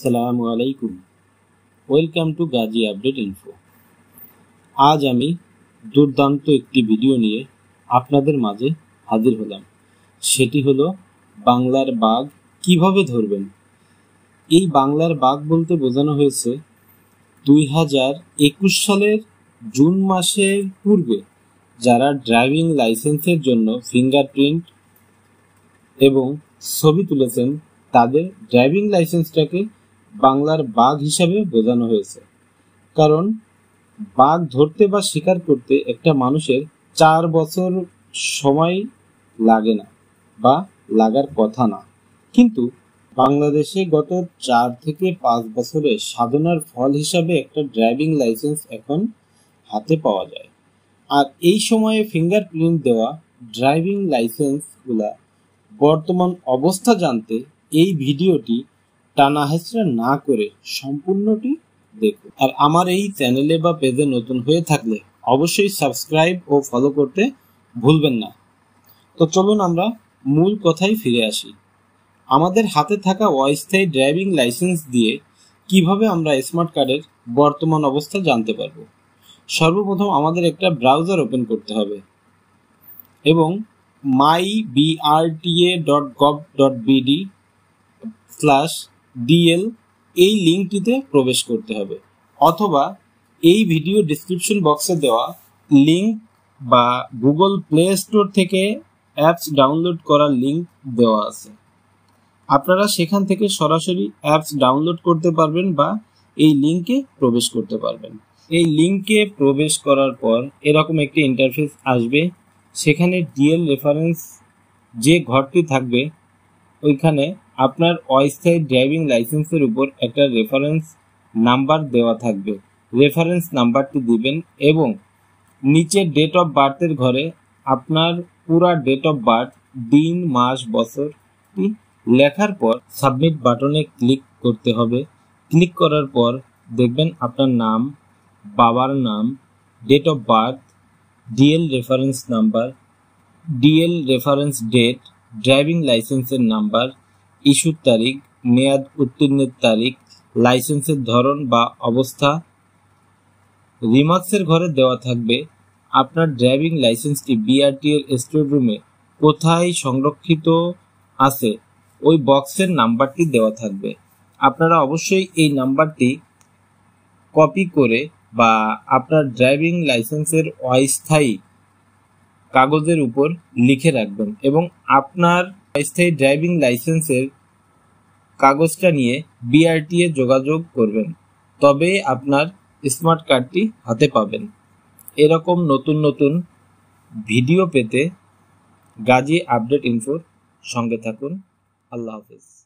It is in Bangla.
আসসালামু আলাইকুম। Welcome to Gazi update info আজ আমি দুর্দান্ত একটি ভিডিও নিয়ে আপনাদের মাঝে হাজির হলাম। সেটি হলো বাংলার বাঘ কীভাবে ধরবেন? এই বাংলার বাঘ বলতে বোঝানো হয়েছে, দুই হাজার একুশ সালের জুন মাসের পূর্বে যারা ড্রাইভিং লাইসেন্সের জন্য ফিঙ্গারপ্রিন্ট এবং ছবি তুলেছেন, তাদের ড্রাইভিং লাইসেন্সটাকে বাংলার বাঘ হিসাবে বোঝানো হয়েছে। কারণ, বাঘ ধরতে বা শিকার করতে একটা মানুষের চার বছর সময় লাগে না বা লাগার কথা না। কিন্তু বাংলাদেশে গত চার থেকে পাঁচ বছরে সাধনার ফল হিসাবে একটা ড্রাইভিং লাইসেন্স এখন হাতে পাওয়া যায়। আর এই সময়ে ফিঙ্গারপ্রিন্ট দেওয়া ড্রাইভিং লাইসেন্সগুলা বর্তমান অবস্থা জানতে এই ভিডিওটি টানা হেঁচড়া না করে সম্পূর্ণটি দেখুন। আর আমার এই চ্যানেলে বা পেজে নতুন হয়ে থাকলে অবশ্যই সাবস্ক্রাইব ও ফলো করতে ভুলবেন না। তো চলুন আমরা মূল কথায় ফিরে আসি। আমাদের হাতে থাকা অস্থায়ী ড্রাইভিং লাইসেন্স দিয়ে কীভাবে আমরা স্মার্ট কার্ডের বর্তমান অবস্থা জানতে পারব? সর্বপ্রথম আমাদের একটা ব্রাউজার ওপেন করতে হবে এবং my BRTA dot gov dot BD slash DL এই লিঙ্কটিতে প্রবেশ করতে হবে। অথবা এই ভিডিও ডিসক্রিপশন বক্সে দেওয়া লিঙ্ক বা গুগল প্লে স্টোর থেকে অ্যাপস ডাউনলোড করার লিঙ্ক দেওয়া আছে। আপনারা সেখান থেকে সরাসরি অ্যাপস ডাউনলোড করতে পারবেন বা এই লিঙ্কে প্রবেশ করতে পারবেন। এই লিঙ্কে প্রবেশ করার পর এরকম একটি ইন্টারফেস আসবে। সেখানে ডিএল রেফারেন্স যে ঘরটি থাকবে, ওইখানে আপনার অস্থায়ী ড্রাইভিং লাইসেন্সের উপর একটা রেফারেন্স নাম্বার দেওয়া থাকবে। রেফারেন্স নাম্বারটি দিবেন এবং নিচে ডেট অফ বার্থের ঘরে আপনার পুরা ডেট অফ বার্থ দিন, মাস বছরটি লেখার পর সাবমিট বাটনে ক্লিক করতে হবে। ক্লিক করার পর দেখবেন আপনার নাম, বাবার নাম date of birth DL reference number DL reference date driving লাইসেন্সের নাম্বার ইস্যুর তারিখ, মেয়াদ, উত্তীর্ণের তারিখ, লাইসেন্সের ধরন বা অবস্থা। রিমার্কসের ঘরে দেওয়া থাকবে, আপনার ড্রাইভিং লাইসেন্সটি বিআরটি এর স্টোর রুমে কোথায় সংরক্ষিত আছে? ওই বক্সের নাম্বারটি দেওয়া থাকবে। আপনারা অবশ্যই এই নাম্বারটি কপি করে বা আপনার ড্রাইভিং লাইসেন্সের অস্থায়ী কাগজের উপর লিখে রাখবেন এবং আপনার অস্থায়ী ড্রাইভিং লাইসেন্সের কাগজটা নিয়ে বিআরটি এ যোগাযোগ করবেন। তবে আপনার স্মার্ট কার্ডটি হাতে পাবেন। এরকম নতুন নতুন ভিডিও পেতে গাজী আপডেট ইনফোর সঙ্গে থাকুন। আল্লাহ হাফেজ।